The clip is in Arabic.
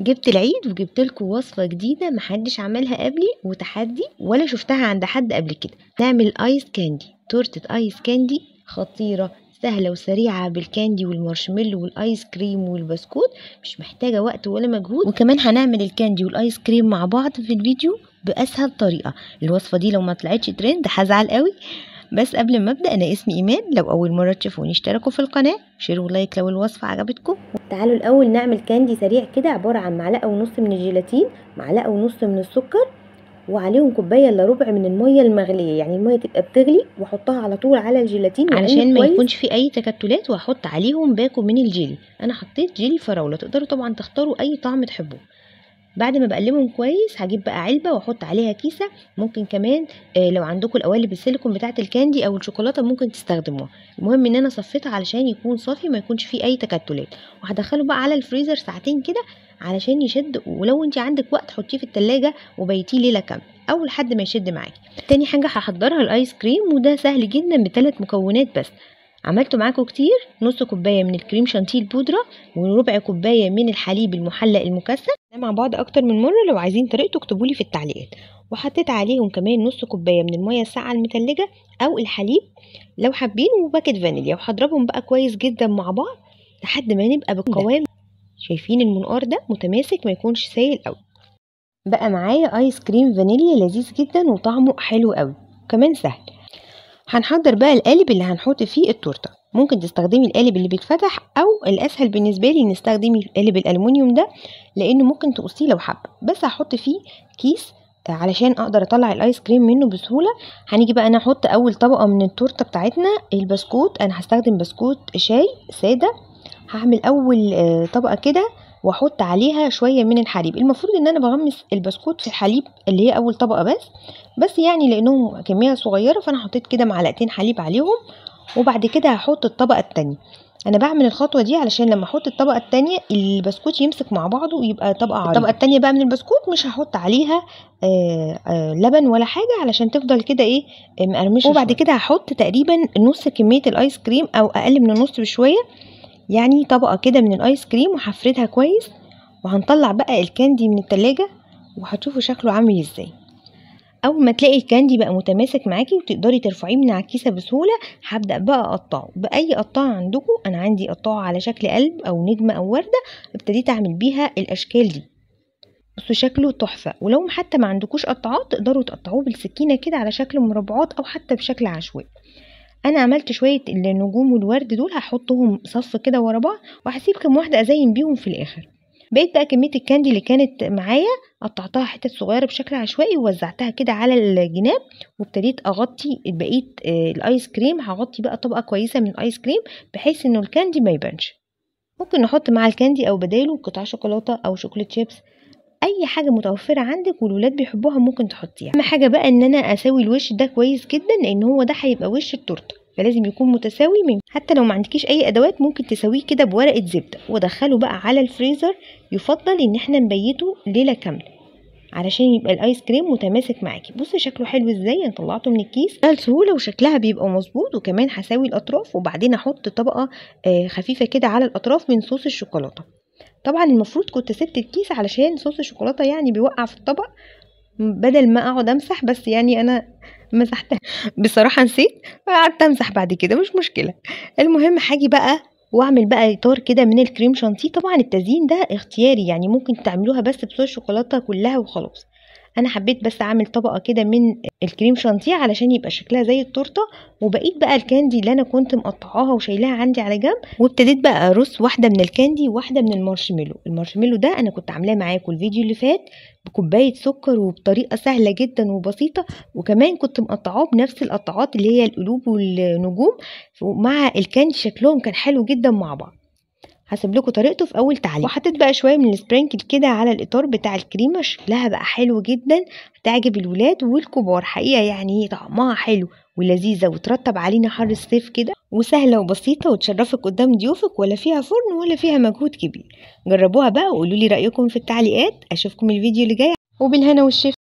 جبت العيد وجبت لكم وصفة جديدة محدش عملها قبلي وتحدي ولا شفتها عند حد قبل كده. نعمل ice candy تورتة ice candy خطيرة سهلة وسريعة بال candy والمارشميلو والايس كريم والبسكوت مش محتاجة وقت ولا مجهود. وكمان هنعمل ال candy والايس كريم مع بعض في الفيديو بأسهل طريقة. الوصفة دي لو ما طلعتش ترند هزعل قوي. بس قبل ما أبدأ أنا اسمي إيمان. لو أول مرة تشوفوني اشتركوا في القناة. شيروا لايك لو الوصفه عجبتكم. تعالوا الأول نعمل كاندي سريع كده عبارة عن معلقة ونص من الجيلاتين معلقة ونص من السكر وعليهم كوباية إلا ربع من المية المغلية. يعني المية تبقى بتغلي وأحطها على طول على الجيلاتين علشان ما يكونش في أي تكتلات وأحط عليهم باكو من الجيلي أنا حطيت جيلي فراولة تقدروا طبعا تختاروا أي طعم تحبوه. بعد ما بقلبهم كويس هجيب بقى علبة وأحط عليها كيسة. ممكن كمان آه لو عندكم القوالب السيليكون بتاعة الكاندي أو الشوكولاتة ممكن تستخدموها. المهم إن أنا صفيتها علشان يكون صافي ما يكونش فيه أي تكتلات. وهدخله بقى على الفريزر ساعتين كده علشان يشد. ولو انت عندك وقت حطيه في التلاجة وبيتيه ليلة كاملة أو لحد ما يشد معاكي. تاني حاجة هحضرها الآيس كريم وده سهل جدا بثلاث مكونات بس. عملته معاكم كتير نص كوباية من الكريم شانتيه البودرة وربع كوباية من الحليب المحلى المكثف. مع بعض أكتر من مرة لو عايزين طريقته اكتبوا في التعليقات. وحطيت عليهم كمان نص كوباية من المية الساقعة المتلجة أو الحليب لو حابين وباكت فانيليا وهضربهم بقى كويس جدا مع بعض لحد ما نبقى بالقوام. شايفين المنقار ده متماسك ما يكونش سايل قوي بقى معايا آيس كريم فانيليا لذيذ جدا وطعمه حلو قوي وكمان سهل. هنحضر بقى القالب اللي هنحط فيه التورتة. ممكن تستخدمي القالب اللي بيتفتح أو الأسهل بالنسبة لي نستخدمي القالب الالومنيوم ده لأنه ممكن تقصيه لو حابة. بس هحط فيه كيس علشان أقدر أطلع الآيس كريم منه بسهولة. هنيجي بقى أنا أحط أول طبقة من التورتة بتاعتنا البسكوت. أنا هستخدم بسكوت شاي سادة. هعمل أول طبقة كده واحط عليها شوية من الحليب. المفروض إن أنا بغمس البسكوت في الحليب اللي هي أول طبقة بس بس يعني لانهم كمية صغيرة فأنا حطيت كده معلقتين حليب عليهم وبعد كده هحط الطبقة التانية. أنا بعمل الخطوة دي علشان لما أحط الطبقة التانية البسكوت يمسك مع بعضه ويبقى طبقة عريضة. الطبقه التانية بقى من البسكوت مش هحط عليها آآ آآ لبن ولا حاجة علشان تفضل كده إيه مقرمشة وبعد كده هحط تقريبا نص كمية الآيس كريم أو أقل من النص بشوية يعني طبقة كده من الآيس كريم وهفردها كويس وهنطلع بقى الكاندي من التلاجة وهتشوفوا شكله عامل إزاي. أول ما تلاقي الكاندي بقى متماسك معاكي وتقدري ترفعيه من على الكيسة بسهولة هبدأ بقى أقطعه. بأي قطاعه عندكم أنا عندي قطاعه على شكل قلب أو نجمة أو وردة ابتديت أعمل بيها الأشكال دي. بصوا شكله تحفة. ولو حتى ما عندكوش قطاعات تقدروا تقطعوه بالسكينة كده على شكل مربعات أو حتى بشكل عشوائي. أنا عملت شوية النجوم والورد دول هحطهم صف كده ورا بعض وهسيب كام واحدة أزين بيهم في الآخر. بقيت بقى كمية الكاندي اللي كانت معايا قطعتها حتت صغيرة بشكل عشوائي ووزعتها كده على الجناب وابتديت أغطي بقية الآيس كريم. هغطي بقى طبقة كويسة من الآيس كريم بحيث إنه ال candy ما يبانش. ممكن نحط مع ال candy أو بداله قطع شوكولاتة أو شوكولاتة شيبس. أي حاجة متوفرة عندك والولاد بيحبوها ممكن تحطيها. أهم حاجة بقى إن أنا أسوي الوش ده كويس جدا لأن هو ده هيبقى وش التورتة. فلازم يكون متساوي من حتى لو ما عندكيش أي أدوات ممكن تسويه كده بورقة زبدة. ودخله بقى على الفريزر يفضل إن إحنا نبيته ليلة كاملة علشان يبقى الآيس كريم متماسك معاكي. بصي شكله حلو إزاي؟ أنا طلعته من الكيس. سهوله وشكلها بيبقى مظبوط وكمان هساوي الأطراف وبعدين أحط طبقة خفيفة كده على الأطراف من صوص الشوكولاتة. طبعا المفروض كنت سبت الكيس علشان صوص الشوكولاتة يعني بيوقع في الطبق بدل ما أقعد أمسح بس يعني أنا مسحتها. بصراحة نسيت فقعدت أمسح بعد كده مش مشكلة. المهم هاجي بقى وأعمل بقى إطار كده من الكريم شانتيه. طبعا التزيين ده اختياري يعني ممكن تعملوها بس بصوص الشوكولاتة كلها وخلاص. أنا حبيت بس أعمل طبقة كده من الكريم شانتيه علشان يبقى شكلها زي التورتة وبقيت بقى ال candy اللي أنا كنت مقطعاها وشايلاها عندي على جنب وابتديت بقى أرص واحدة من ال candy وواحدة من ال marshmallow. ال marshmallow ده أنا كنت عاملاه معاكم الفيديو اللي فات بكوباية سكر وبطريقة سهلة جدا وبسيطة وكمان كنت مقطعاه بنفس القطعات اللي هي القلوب والنجوم مع ال candy شكلهم كان حلو جدا مع بعض. هسيب لكم طريقته في أول تعليق. وحطيت بقى شوية من ال sprinkle كده على الإطار بتاع الكريمة. شكلها بقى حلو جدا هتعجب الولاد والكبار. حقيقة يعني طعمها حلو ولذيذة وترتب علينا حر الصيف كده. وسهلة وبسيطة وتشرفك قدام ضيوفك ولا فيها فرن ولا فيها مجهود كبير. جربوها بقى وقولوا لي رأيكم في التعليقات. أشوفكم الفيديو اللي جاي. وبالهنا والشفا.